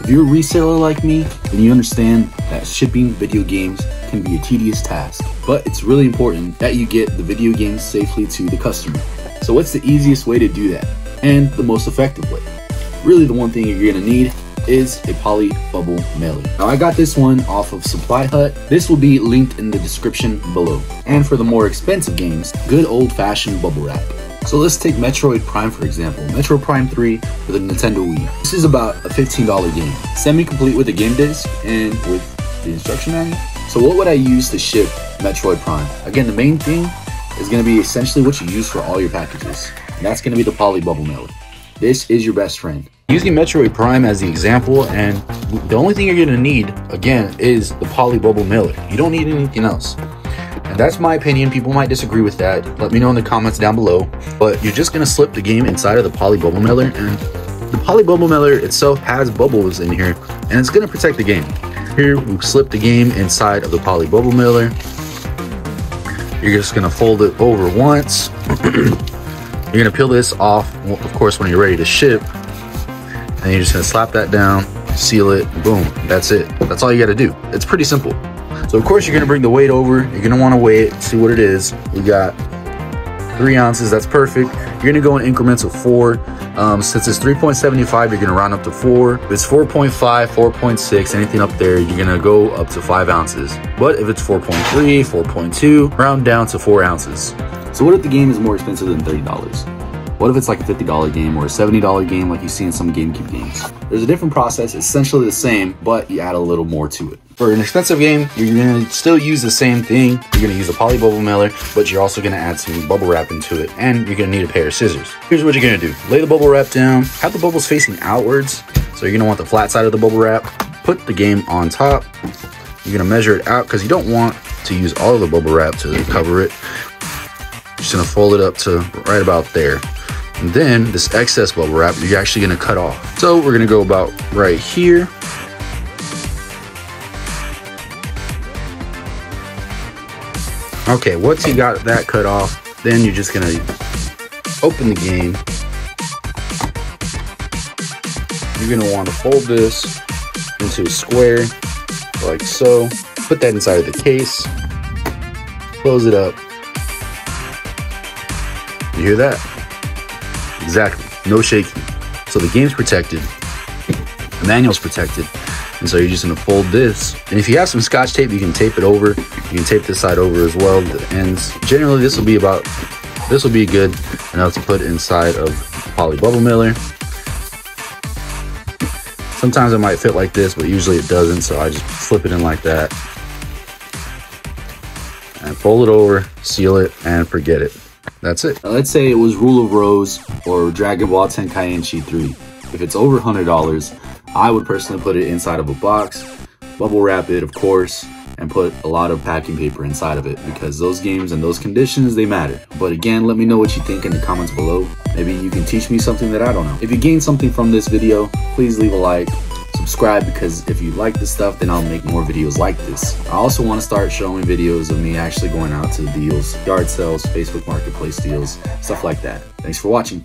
If you're a reseller like me, then you understand that shipping video games can be a tedious task, but it's really important that you get the video games safely to the customer. So what's the easiest way to do that? And the most effective way? Really the one thing you're gonna need is a poly bubble mailer. Now I got this one off of Supply Hut. This will be linked in the description below. And for the more expensive games, good old fashioned bubble wrap. So let's take Metroid Prime for example. Metroid Prime 3 for the Nintendo Wii. This is about a $15 game. Semi-complete with a game disc and with the instruction manual. So what would I use to ship Metroid Prime? Again, the main thing is going to be essentially what you use for all your packages. And that's going to be the poly bubble mailer. This is your best friend. Using Metroid Prime as the example, and the only thing you're going to need, again, is the poly bubble mailer. You don't need anything else. That's my opinion. People might disagree with that. Let me know in the comments down below. But you're just gonna slip the game inside of the poly bubble mailer and the poly bubble mailer itself has bubbles in here and it's gonna protect the game. Here we slip the game inside of the poly bubble mailer. You're just gonna fold it over once. you're gonna peel this off, of course, when you're ready to ship. And you're just gonna slap that down, seal it, boom, that's it. That's all you gotta do. It's pretty simple. So of course you're gonna bring the weight over. You're gonna wanna weigh it, see what it is. We got three ounces, that's perfect. You're gonna go in increments of four. Um, since it's 3.75, you're gonna round up to four. If it's 4.5, 4.6, anything up there, you're gonna go up to five ounces. But if it's 4.3, 4.2, round down to four ounces. So what if the game is more expensive than $30? What if it's like a $50 game or a $70 game like you see in some GameCube games? There's a different process, essentially the same, but you add a little more to it. For an expensive game, you're gonna still use the same thing. You're gonna use a poly bubble mailer, but you're also gonna add some bubble wrap into it, and you're gonna need a pair of scissors. Here's what you're gonna do. Lay the bubble wrap down, have the bubbles facing outwards, so you're gonna want the flat side of the bubble wrap. Put the game on top. You're gonna measure it out because you don't want to use all of the bubble wrap to cover it. Just gonna fold it up to right about there. And then this excess bubble wrap, you're actually gonna cut off. So we're gonna go about right here. Okay, once you got that cut off, then you're just gonna open the game. You're gonna wanna fold this into a square, like so. Put that inside of the case, close it up. You hear that? Exactly. No shaking. So the game's protected. The manual's protected. And so you're just gonna fold this. And if you have some scotch tape, you can tape it over. You can tape this side over as well, the ends. Generally, this will be about, this will be good enough to put inside of poly bubble mailer. Sometimes it might fit like this, but usually it doesn't. So I just slip it in like that. And fold it over, seal it, and forget it. That's it. Now, let's say it was Rule of Rose or Dragon Ball Tenkaichi 3. If it's over $100, I would personally put it inside of a box, bubble wrap it, of course, and put a lot of packing paper inside of it because those games and those conditions, they matter. But again, let me know what you think in the comments below. Maybe you can teach me something that I don't know. If you gained something from this video, please leave a like, subscribe because if you like this stuff, then I'll make more videos like this. I also want to start showing videos of me actually going out to deals, yard sales, Facebook Marketplace deals, stuff like that. Thanks for watching.